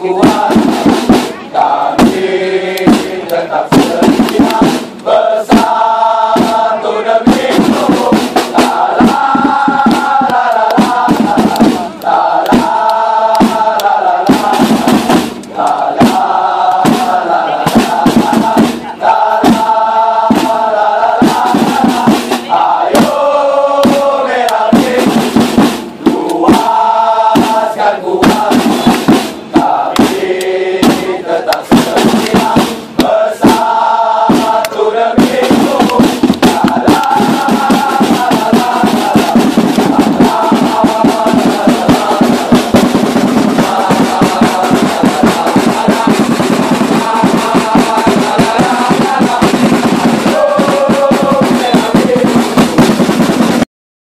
Jaguar.